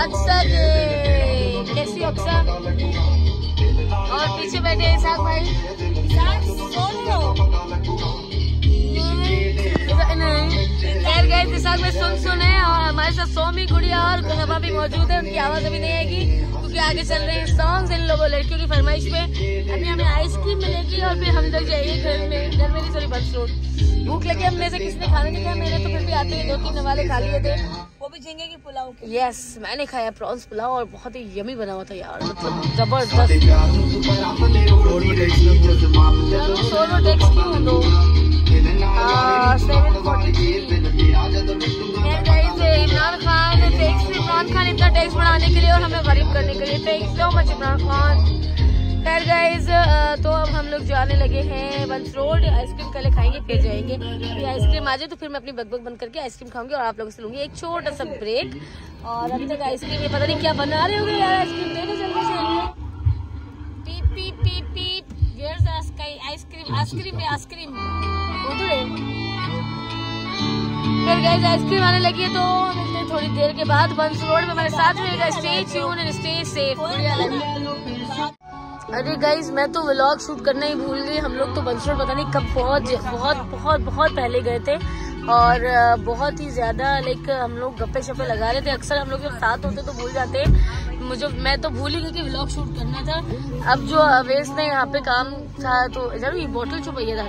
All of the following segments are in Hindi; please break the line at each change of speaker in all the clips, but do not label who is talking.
अक्सर कैसी अक्सर और पीछे बैठे इसाक भाई। साथ में सुन सुने और हमारे साथ सोमी गुड़िया और गबा भी मौजूद है। उनकी आवाज़ अभी नहीं आएगी क्योंकि आगे चल रहे हैं सॉन्ग इन लोगों लड़कियों की फरमाइश में। अभी हमें आइसक्रीम मिलेगी और फिर हम लोग जाइए घर में। घर में थोड़ी बस रोड भूख लगी हम में से किसने खाना नहीं खाया? मेरे तो फिर भी आते हैं दो तीन वाले खा लिए थे।
वो भी झींगे की पुलाव के
यस मैंने खाया प्रॉन्स पुलाव और बहुत ही यमी बना हुआ था यार। मतलब ज़बरदस्त। सोलो टेक्स क्यों और हमें गरीब करने के लिए। Thanks so much Imran Khan. खैर गाइज़ तो अब हम लोग जाने लगे हैं। बंस रोड आइसक्रीम पहले खाएँगे फिर जाएँगे। अभी आइसक्रीम आ जाए तो फिर मैं अपनी बकबक बंद करके आइसक्रीम खाऊँगी और आप लोगों से लूँगी एक छोटा सा ब्रेक और अभी तक आइसक्रीम ये पता नहीं क्या बना रहे होंगे यार आइसक्रीम देने जल्दी से। Peep peep peep peep ice cream ice cream ice cream उधर फिर गाइस आइसक्रीम आने लगी है तो मिलते थोड़ी देर के बाद। बंस रोड में हमारे साथ रहेगा stay tune and stay safe अरे गाइस मैं तो व्लॉग शूट करना ही भूल गई। हम लोग तो बंस रोड पता नहीं कब बहुत बहुत बहुत बहुत पहले गए थे। और बहुत ही ज़्यादा लाइक हम लोग गप्पे शप्पे लगा रहे थे। अक्सर हम लोग जब साथ होते तो भूल जाते। मुझे, मैं तो भूल ही गई कि व्लॉग शूट करना था। अब जो अवेश ने यहाँ पे काम था तो जब ये बोतल छुप था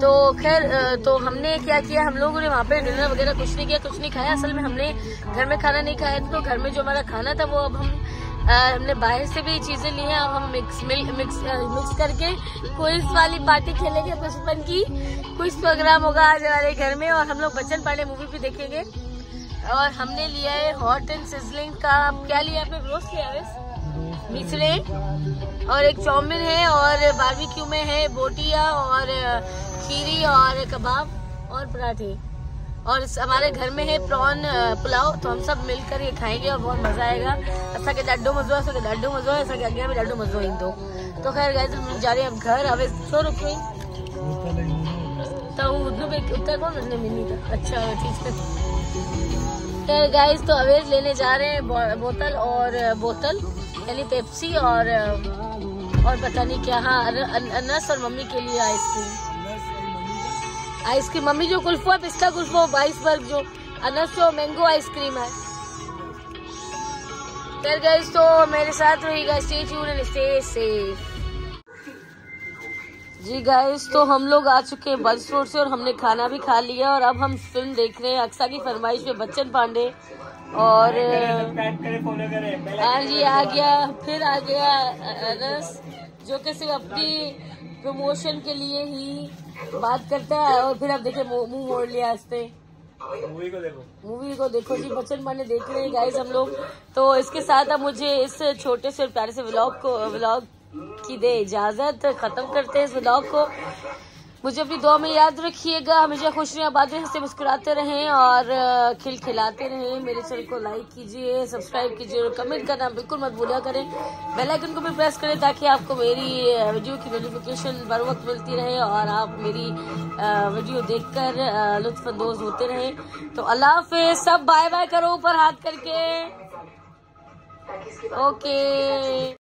तो खैर तो हमने क्या किया? हम लोगों ने वहाँ पे डिनर वगैरह कुछ नहीं किया कुछ नहीं खाया। असल में हमने घर में खाना नहीं खाया था तो घर में जो हमारा खाना था वो अब हम अ, हमने बाहर से भी चीज़ें ली हैं। अब हम मिक्स मिल, मिक्स अ, मिक्स करके क्विज वाली पार्टी खेलेंगे। बचपन की क्विज प्रोग्राम होगा आज हमारे घर में और हम लोग बच्चन पांडे मूवी भी देखेंगे। और हमने लिया है हॉट एंड सिजलिंग का। क्या लिया आपने रोस्ट लिया है? मिचले और एक चाउमीन है और बारबेक्यू में है बोटिया और खीरी और कबाब और पराठे। और हमारे घर में है प्रॉन पुलाव तो हम सब मिलकर ये खाएँगे और बहुत मज़ा आएगा। के ॾाढो मज़ो आहे असांखे ॾाढो मज़ो आहे असांखे अॻियाँ बि ॾाढो मज़ो ईंदो तो खैर गाइस हम जा रहे हैं अब घर। छो रुको। ई तो उधर पे उतर कौन उसने मिनी का अच्छा ठीक है खैर गाइस तो अवेज लेने जा रहे हैं बोतल और बोतल। यानी पेप्सी और और पता नहीं क्या हाँ अन- अन- अनस और मम्मी के लिए आइसक्रीम। आइसक्रीम, मम्मी जो कुल्फा पिस्ता कुल्फा वर्ग जो अनस जो मैंगो आइसक्रीम है। फिर तो मेरे साथ रहेगा stay tune and stay safe ji guys तो हम लोग आ चुके हैं बस रोड से और हमने खाना भी खा लिया और अब हम फ़िल्म देख रहे हैं अक्सा की फरमाइश में बच्चन पांडे और हाँ जी आ गया फिर आ गया अनस जो कि सिर्फ़ अपनी प्रमोशन के लिए ही बात करता है और फिर अब देखे मुँह मोड़ लिया हँसते
मूवी को देखो।
मूवी को देखो जी बच्चन पांडे देख रहे हैं गाइस हम लोग। तो इसके साथ अब मुझे इस छोटे से प्यारे से व्लॉग को व्लॉग की दे इजाज़त खत्म करते हैं इस व्लॉग को। मुझे अपनी दुआ में याद रखिएगा हमेशा खुश रहें बातें हँसते मुस्कुराते रहें और अ, खिलखिलाते रहें। मेरे चैनल को लाइक कीजिए सब्सक्राइब कीजिए और कमेंट करना बिल्कुल मत भूलिया करें। बेल आइकन को भी प्रेस करें ताकि आपको मेरी वीडियो की नोटिफिकेशन बर वक्त मिलती रहे और आप मेरी वीडियो देखकर अ, लुत्फानंदोज होते रहें। तो अल्लाह हाफिज सब बाय बाय करो ऊपर हाथ करके। ओके।